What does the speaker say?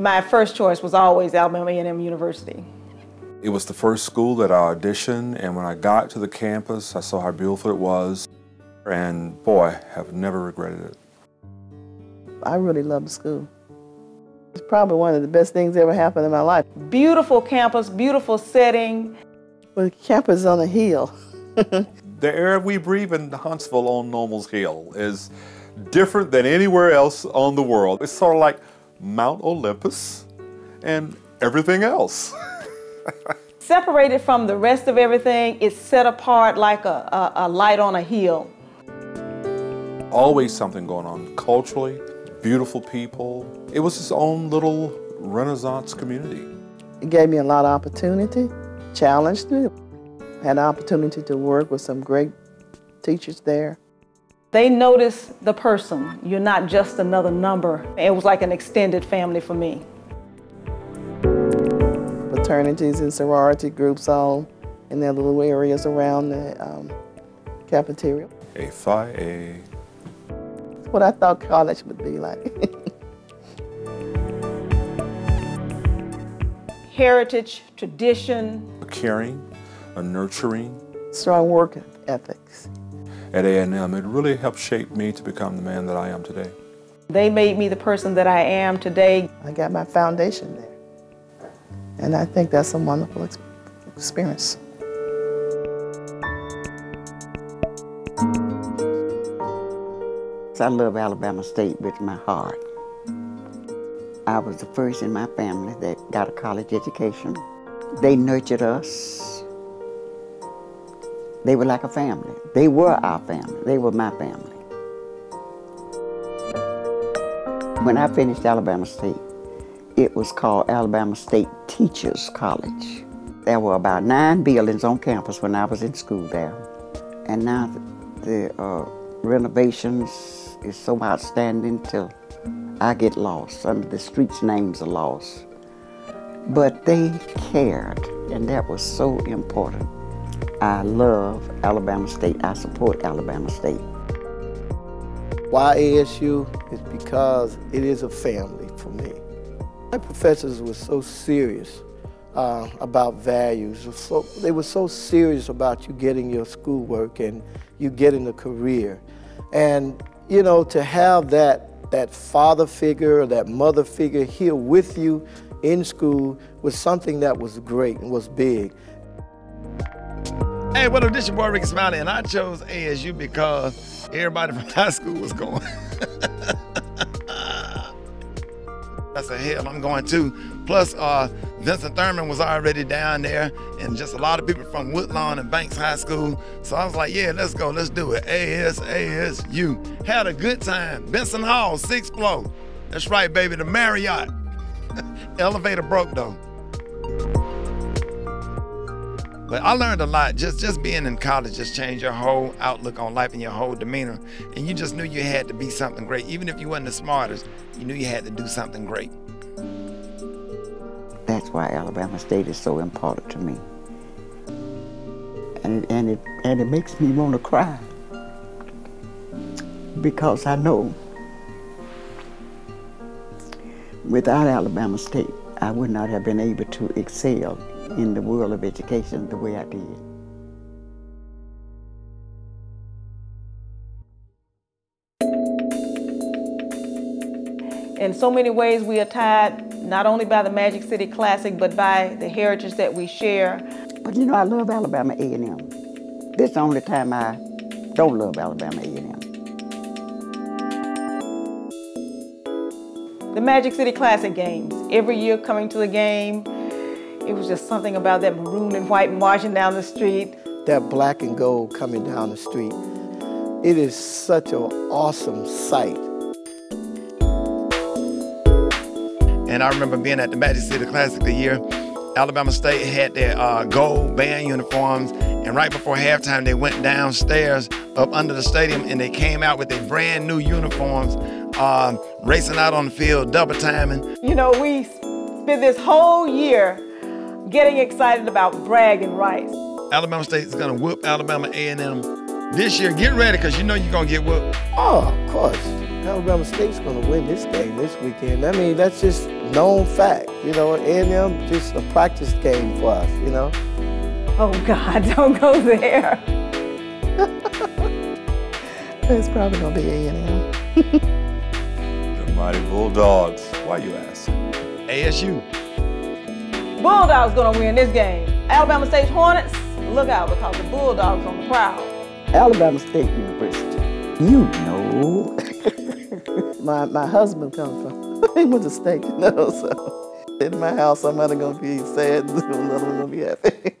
my first choice was always Alabama A&M University. It was the first school that I auditioned, and when I got to the campus, I saw how beautiful it was, and boy, have never regretted it. I really love the school. It's probably one of the best things that ever happened in my life. Beautiful campus, beautiful setting. Well, the campus on a hill. the air we breathe in Huntsville on Normal's Hill is different than anywhere else on the world. It's sort of like Mount Olympus and everything else. Separated from the rest of everything, it's set apart like a, a, a light on a hill. Always something going on culturally, beautiful people. It was its own little Renaissance community. It gave me a lot of opportunity, challenged me, had an opportunity to work with some great teachers there. They notice the person. You're not just another number. It was like an extended family for me fraternities and sorority groups all in their little areas around the um, cafeteria. A Phi A. what I thought college would be like. Heritage, tradition. A caring, a nurturing. Strong work ethics. At A&M, it really helped shape me to become the man that I am today. They made me the person that I am today. I got my foundation there. And I think that's a wonderful ex experience. I love Alabama State with my heart. I was the first in my family that got a college education. They nurtured us. They were like a family. They were our family. They were my family. When I finished Alabama State, it was called Alabama State Teachers College. There were about nine buildings on campus when I was in school there. And now the, the uh, renovations is so outstanding till I get lost. Some of the streets' names are lost. But they cared, and that was so important. I love Alabama State. I support Alabama State. Why ASU is because it is a family for me. My professors were so serious uh, about values. So, they were so serious about you getting your schoolwork and you getting a career. And, you know, to have that, that father figure or that mother figure here with you in school was something that was great and was big. Hey, what up, this your boy Rickey Smiley, and I chose ASU because everybody from high school was going. I said, hell, I'm going too. Plus, uh, Vincent Thurman was already down there, and just a lot of people from Woodlawn and Banks High School. So I was like, yeah, let's go, let's do it. ASASU. Had a good time. Benson Hall, sixth floor. That's right, baby, the Marriott. Elevator broke though. But I learned a lot. Just just being in college just changed your whole outlook on life and your whole demeanor. And you just knew you had to be something great. Even if you wasn't the smartest, you knew you had to do something great. That's why Alabama State is so important to me. And and it, and it makes me want to cry. Because I know without Alabama State, I would not have been able to excel in the world of education the way I did. In so many ways, we are tied not only by the Magic City Classic, but by the heritage that we share. But you know, I love Alabama A&M. This is the only time I don't love Alabama A&M. The Magic City Classic games. Every year coming to the game, it was just something about that maroon and white marching down the street. That black and gold coming down the street. It is such an awesome sight. And I remember being at the Magic City Classic the year Alabama State had their uh, gold band uniforms, and right before halftime, they went downstairs up under the stadium and they came out with their brand new uniforms, uh, racing out on the field, double timing. You know, we spent this whole year getting excited about bragging rights. Alabama State is going to whoop Alabama A&M this year. Get ready because you know you're going to get whooped. Oh, of course. Alabama State's going to win this game this weekend. I mean, that's just known fact. You know, A&M just a practice game for us. You know. Oh God, don't go there. It's probably gonna be A&M. The mighty Bulldogs. Why you ask? ASU. Bulldogs gonna win this game. Alabama State Hornets, look out because the Bulldogs on the prowl. Alabama State University. You know. My my husband comes from he went to state, you know, so in my house somebody gonna be sad another gonna be happy.